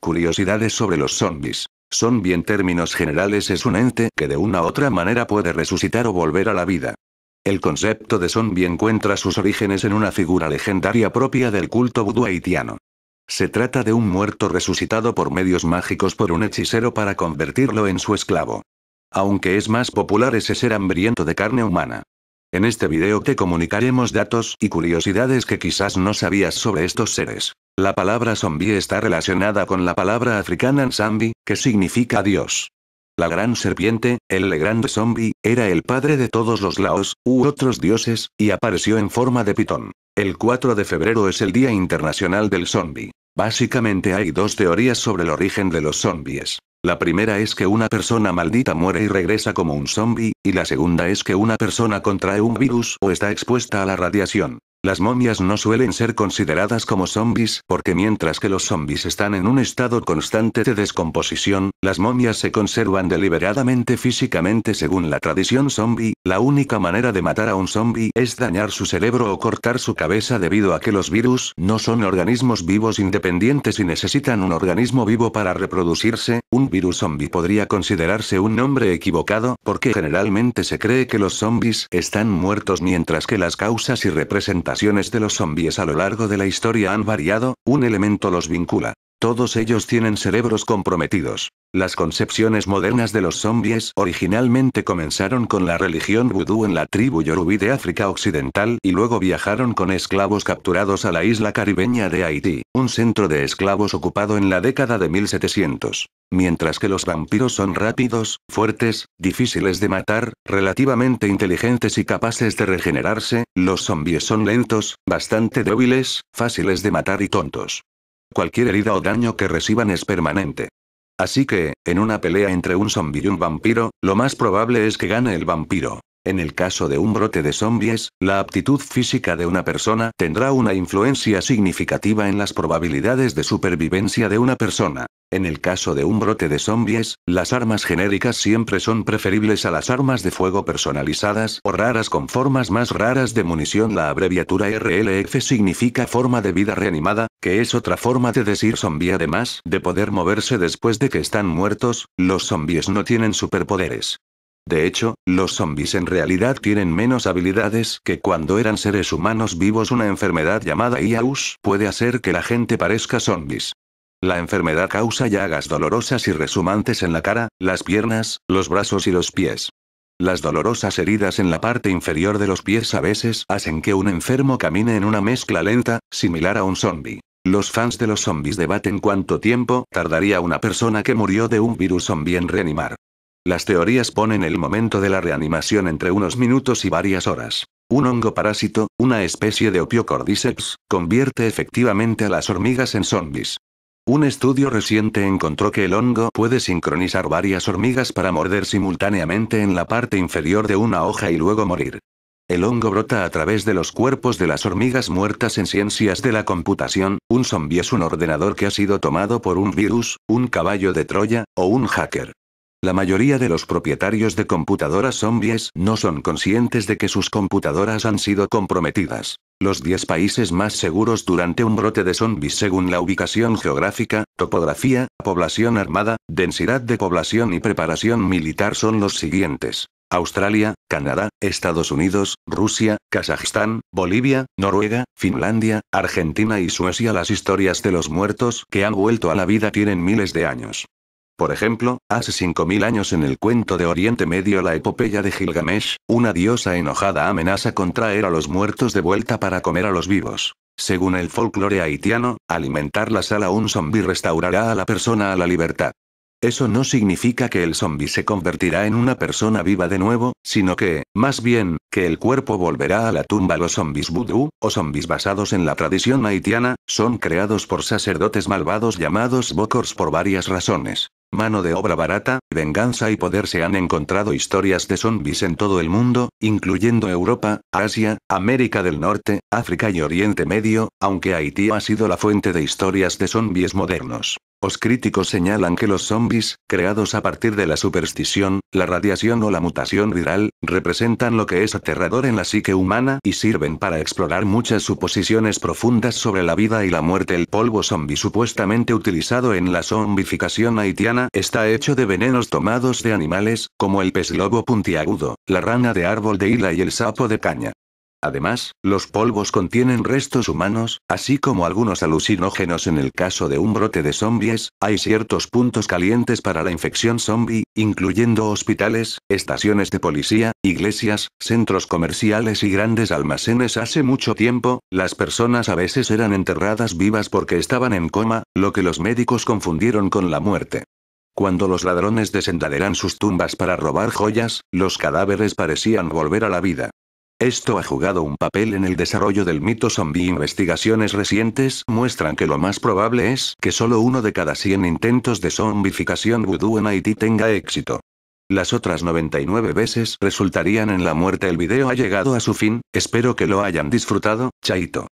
Curiosidades sobre los zombies. Zombie en términos generales es un ente que de una u otra manera puede resucitar o volver a la vida. El concepto de zombie encuentra sus orígenes en una figura legendaria propia del culto vudú haitiano. Se trata de un muerto resucitado por medios mágicos por un hechicero para convertirlo en su esclavo. Aunque es más popular ese ser hambriento de carne humana. En este video te comunicaremos datos y curiosidades que quizás no sabías sobre estos seres. La palabra zombie está relacionada con la palabra africana Nsambi, que significa Dios. La gran serpiente, el Legrand Zombie, era el padre de todos los Laos, u otros dioses, y apareció en forma de pitón. El 4 de febrero es el Día Internacional del Zombie. Básicamente hay dos teorías sobre el origen de los zombies. La primera es que una persona maldita muere y regresa como un zombie, y la segunda es que una persona contrae un virus o está expuesta a la radiación. Las momias no suelen ser consideradas como zombies porque mientras que los zombies están en un estado constante de descomposición, las momias se conservan deliberadamente físicamente según la tradición zombie, la única manera de matar a un zombie es dañar su cerebro o cortar su cabeza debido a que los virus no son organismos vivos independientes y necesitan un organismo vivo para reproducirse, un virus zombie podría considerarse un nombre equivocado porque generalmente se cree que los zombies están muertos mientras que las causas y representaciones de los zombies a lo largo de la historia han variado, un elemento los vincula. Todos ellos tienen cerebros comprometidos. Las concepciones modernas de los zombies originalmente comenzaron con la religión vudú en la tribu yorubí de África Occidental y luego viajaron con esclavos capturados a la isla caribeña de Haití, un centro de esclavos ocupado en la década de 1700. Mientras que los vampiros son rápidos, fuertes, difíciles de matar, relativamente inteligentes y capaces de regenerarse, los zombies son lentos, bastante débiles, fáciles de matar y tontos. Cualquier herida o daño que reciban es permanente. Así que, en una pelea entre un zombie y un vampiro, lo más probable es que gane el vampiro. En el caso de un brote de zombies, la aptitud física de una persona tendrá una influencia significativa en las probabilidades de supervivencia de una persona. En el caso de un brote de zombies, las armas genéricas siempre son preferibles a las armas de fuego personalizadas o raras con formas más raras de munición. La abreviatura RLF significa forma de vida reanimada, que es otra forma de decir zombie además de poder moverse después de que están muertos, los zombies no tienen superpoderes. De hecho, los zombies en realidad tienen menos habilidades que cuando eran seres humanos vivos. Una enfermedad llamada IAUS puede hacer que la gente parezca zombies. La enfermedad causa llagas dolorosas y resumantes en la cara, las piernas, los brazos y los pies. Las dolorosas heridas en la parte inferior de los pies a veces hacen que un enfermo camine en una mezcla lenta, similar a un zombie. Los fans de los zombies debaten cuánto tiempo tardaría una persona que murió de un virus zombie en reanimar. Las teorías ponen el momento de la reanimación entre unos minutos y varias horas. Un hongo parásito, una especie de Opiocordyceps, convierte efectivamente a las hormigas en zombies. Un estudio reciente encontró que el hongo puede sincronizar varias hormigas para morder simultáneamente en la parte inferior de una hoja y luego morir. El hongo brota a través de los cuerpos de las hormigas muertas en ciencias de la computación, un zombie es un ordenador que ha sido tomado por un virus, un caballo de Troya, o un hacker. La mayoría de los propietarios de computadoras zombies no son conscientes de que sus computadoras han sido comprometidas. Los 10 países más seguros durante un brote de zombies según la ubicación geográfica, topografía, población armada, densidad de población y preparación militar son los siguientes. Australia, Canadá, Estados Unidos, Rusia, Kazajistán, Bolivia, Noruega, Finlandia, Argentina y Suecia. Las historias de los muertos que han vuelto a la vida tienen miles de años. Por ejemplo, hace 5.000 años en el cuento de Oriente Medio la epopeya de Gilgamesh, una diosa enojada amenaza con traer a los muertos de vuelta para comer a los vivos. Según el folclore haitiano, alimentar la sal a un zombi restaurará a la persona a la libertad. Eso no significa que el zombi se convertirá en una persona viva de nuevo, sino que, más bien, que el cuerpo volverá a la tumba. Los zombis vudú, o zombis basados en la tradición haitiana, son creados por sacerdotes malvados llamados bokors por varias razones. Mano de obra barata, venganza y poder se han encontrado historias de zombies en todo el mundo, incluyendo Europa, Asia, América del Norte, África y Oriente Medio, aunque Haití ha sido la fuente de historias de zombies modernos. Os críticos señalan que los zombies, creados a partir de la superstición, la radiación o la mutación viral, representan lo que es aterrador en la psique humana y sirven para explorar muchas suposiciones profundas sobre la vida y la muerte. El polvo zombie supuestamente utilizado en la zombificación haitiana está hecho de venenos tomados de animales, como el pez lobo puntiagudo, la rana de árbol de hila y el sapo de caña. Además, los polvos contienen restos humanos, así como algunos alucinógenos en el caso de un brote de zombies, hay ciertos puntos calientes para la infección zombie, incluyendo hospitales, estaciones de policía, iglesias, centros comerciales y grandes almacenes hace mucho tiempo, las personas a veces eran enterradas vivas porque estaban en coma, lo que los médicos confundieron con la muerte. Cuando los ladrones desendaderan sus tumbas para robar joyas, los cadáveres parecían volver a la vida. Esto ha jugado un papel en el desarrollo del mito zombie. Investigaciones recientes muestran que lo más probable es que solo uno de cada 100 intentos de zombificación vudú en Haití tenga éxito. Las otras 99 veces resultarían en la muerte. El video ha llegado a su fin, espero que lo hayan disfrutado, chaito.